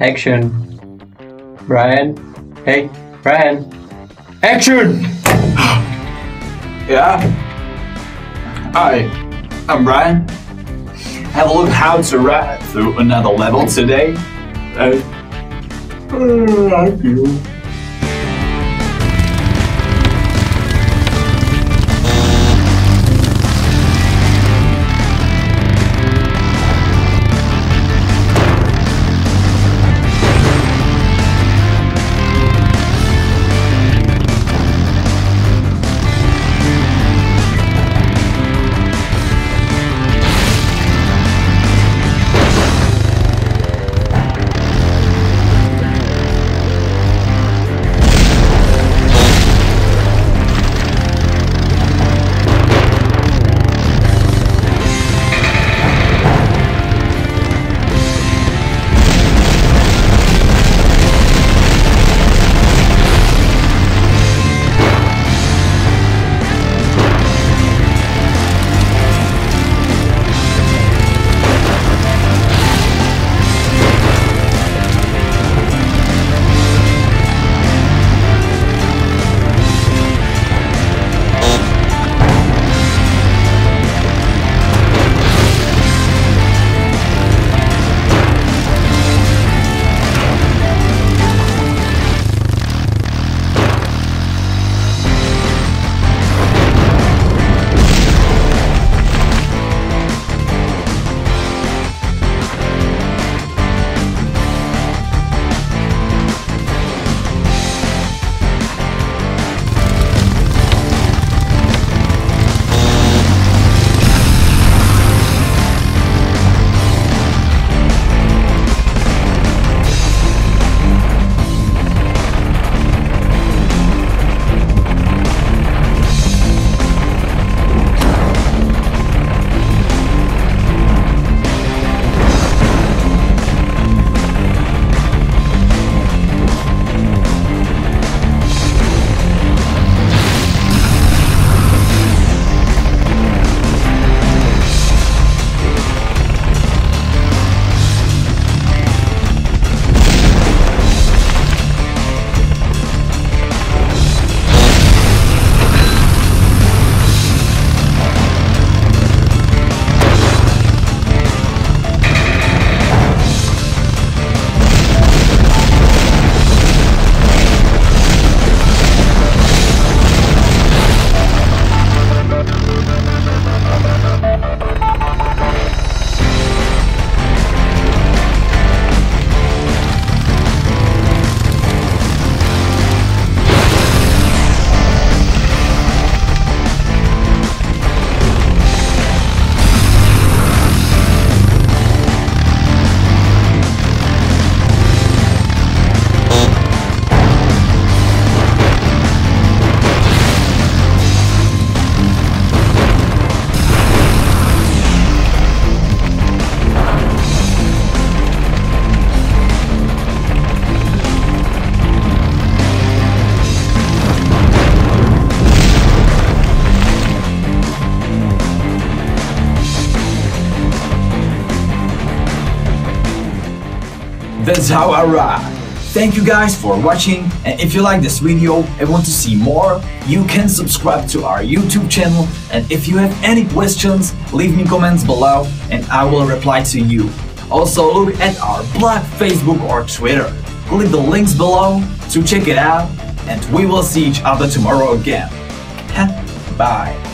Action. Brian. Hey, Brian. Action! Yeah? Hi, I'm Brian. Have a look how to ride through another level today. Uh, uh, I feel. That's how I ride. Thank you guys for watching and if you like this video and want to see more, you can subscribe to our YouTube channel and if you have any questions, leave me comments below and I will reply to you. Also look at our blog, Facebook or Twitter. Click the links below to check it out and we will see each other tomorrow again. Bye.